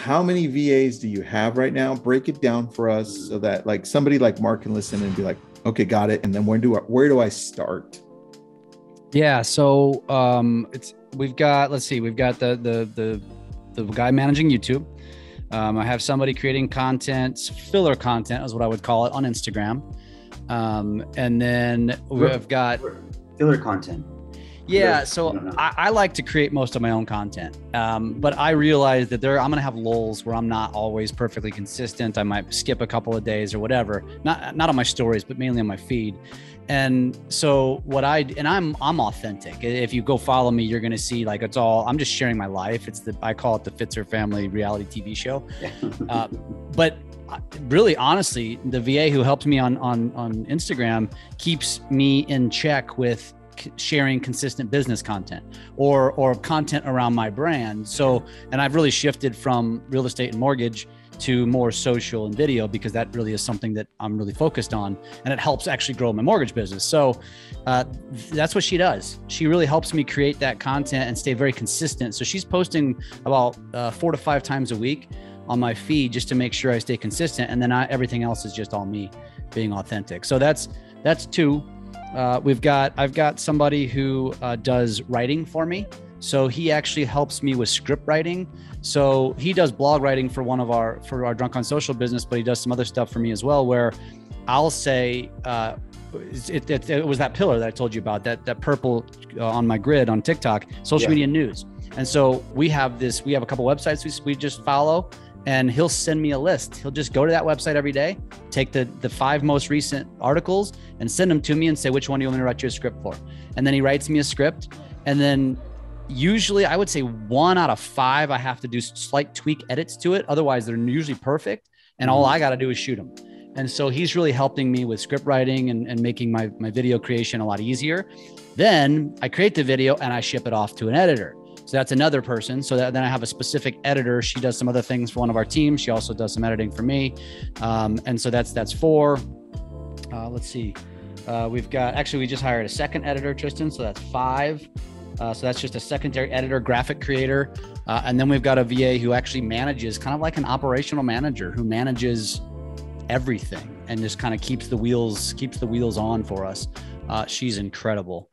how many VAs do you have right now? Break it down for us so that like somebody like Mark can listen and be like, okay, got it. And then where do I, where do I start? Yeah. So um, it's we've got let's see, we've got the the the the guy managing YouTube. Um, I have somebody creating content, filler content is what I would call it on Instagram. Um, and then we've got filler content. Yeah, so I, I, like to create most of my own content, um, but I realize that there I'm gonna have lulls where I'm not always perfectly consistent. I might skip a couple of days or whatever. Not not on my stories, but mainly on my feed. And so what I and I'm I'm authentic. If you go follow me, you're gonna see like it's all I'm just sharing my life. It's the I call it the Pfitzer family reality TV show. uh, but uh, really honestly the va who helped me on on on instagram keeps me in check with sharing consistent business content or or content around my brand. So, and I've really shifted from real estate and mortgage to more social and video because that really is something that I'm really focused on, and it helps actually grow my mortgage business. So, uh, that's what she does. She really helps me create that content and stay very consistent. So she's posting about uh, four to five times a week on my feed just to make sure I stay consistent, and then I, everything else is just all me being authentic. So that's that's two. Uh, we've got I've got somebody who uh, does writing for me. So he actually helps me with script writing. So he does blog writing for one of our for our drunk on social business, but he does some other stuff for me as well. Where I'll say uh, it, it, it, was that pillar that I told you about that that purple uh, on my grid on TikTok, social yeah. media news. And so we have this. We have a couple websites we, we just follow and he'll send me a list. He'll just go to that website every day, take the the five most recent articles and send them to me and say which one do you want me to write you a script for. And then he writes me a script and then usually I would say one out of 5 I have to do slight tweak edits to it. Otherwise they're usually perfect and all mm-hmm. I got to do is shoot them. And so he's really helping me with script writing and, and making my, my video creation a lot easier. Then I create the video and I ship it off to an editor. So that's another person. So that, then I have a specific editor. She does some other things for one of our teams. She also does some editing for me. Um, and so that's that's four. Uh, let's see. Uh, we've got actually we just hired a second editor, Tristan. So that's five. Uh, so that's just a secondary editor, graphic creator, uh, and then we've got a VA who actually manages, kind of like an operational manager, who manages everything and just kind of keeps the wheels keeps the wheels on for us. Uh, she's incredible.